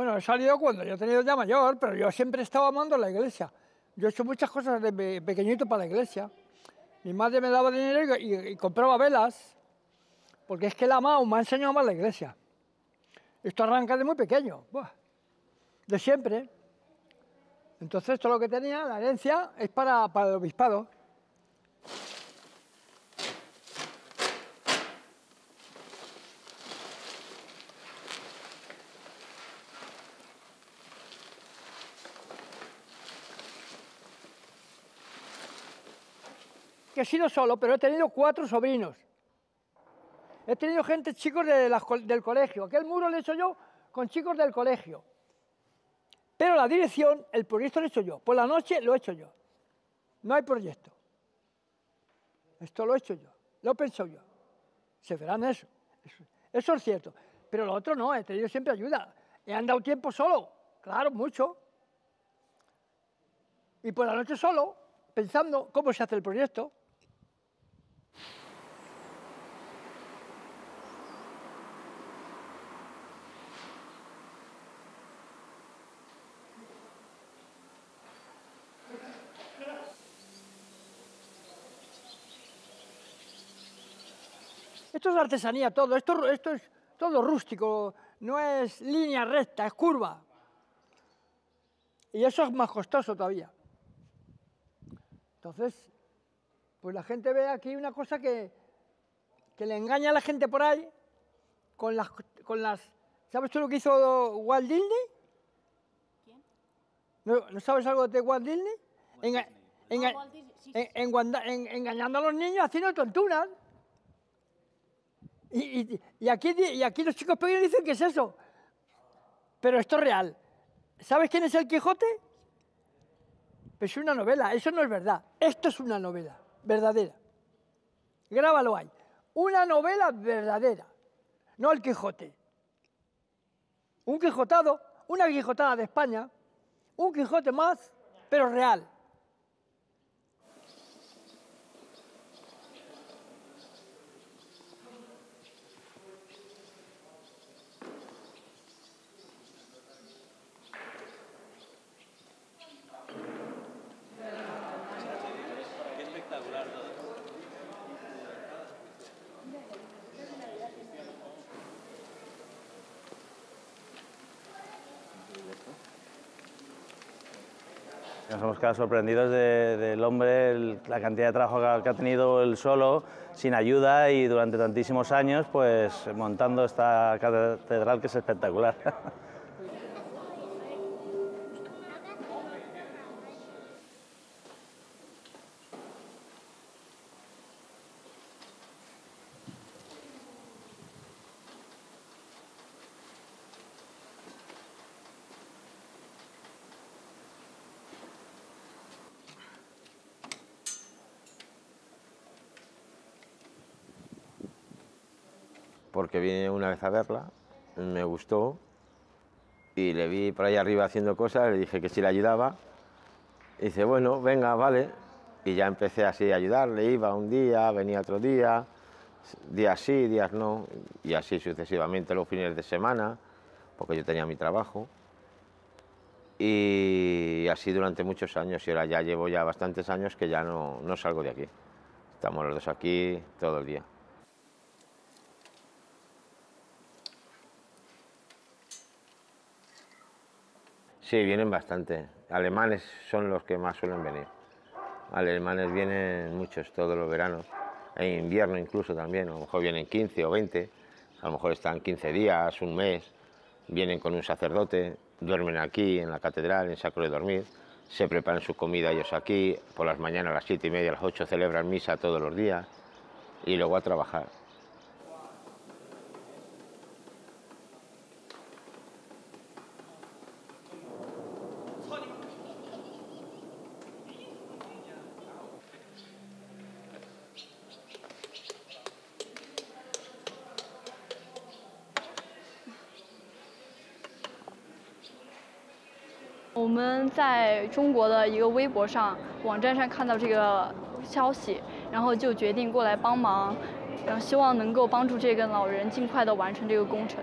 Bueno, he salido cuando yo he tenido ya mayor, pero yo siempre estaba amando la iglesia. Yo he hecho muchas cosas de pequeñito para la iglesia. Mi madre me daba dinero y, compraba velas, porque es que la amado, me ha enseñado a amar la iglesia. Esto arranca de muy pequeño, de siempre. Entonces, todo lo que tenía, la herencia, es para, para el obispado. He sido solo, pero he tenido cuatro sobrinos. He tenido gente, chicos del colegio. Aquel muro lo he hecho yo con chicos del colegio. Pero la dirección, el proyecto lo he hecho yo. Por la noche lo he hecho yo. No hay proyecto. Esto lo he hecho yo. Lo he pensado yo. Se verán eso. eso. Eso es cierto. Pero lo otro no, he tenido siempre ayuda. He andado tiempo solo. Claro, mucho. Y por la noche solo, pensando cómo se hace el proyecto. Esto es artesanía todo, esto, esto es todo rústico, no es línea recta, es curva. Y eso es más costoso todavía. Entonces, pues la gente ve aquí una cosa que, que le engaña a la gente por ahí con las, con las... ¿Sabes tú lo que hizo Walt Disney? ¿Quién? ¿No, sabes algo de Walt Disney? engañando a los niños haciendo tonturas. Y, aquí, los chicos pequeños dicen que es eso. Pero esto es real. ¿Sabes quién es el Quijote? Pues es una novela, eso no es verdad. Esto es una novela verdadera. Grábalo ahí. Una novela verdadera, no el Quijote. Un Quijotado, una Quijotada de España, un Quijote más, pero real. Nos hemos quedado sorprendidos del hombre, la cantidad de trabajo que ha tenido él solo, sin ayuda y durante tantísimos años, pues montando esta catedral que es espectacular. porque vine una vez a verla, me gustó y le vi por ahí arriba haciendo cosas, le dije que si le ayudaba. Y dice, bueno, venga, vale. Y ya empecé así a ayudarle, iba un día, venía otro día, días sí, días no, y así sucesivamente los fines de semana, porque yo tenía mi trabajo. Y así durante muchos años, y ahora ya llevo ya bastantes años que ya no, no salgo de aquí. Estamos los dos aquí todo el día. Sí, vienen bastante. Alemanes son los que más suelen venir. Alemanes vienen muchos todos los veranos, en invierno incluso también, a lo mejor vienen 15 o 20, a lo mejor están 15 días, un mes, vienen con un sacerdote, duermen aquí en la catedral, en Sacro de Dormir, se preparan su comida ellos aquí, por las mañanas a las 7 y media, a las 8 celebran misa todos los días. Y luego a trabajar. 我们在中国的一个微博上、网站上看到这个消息，然后就决定过来帮忙，然后希望能够帮助这个老人尽快的完成这个工程。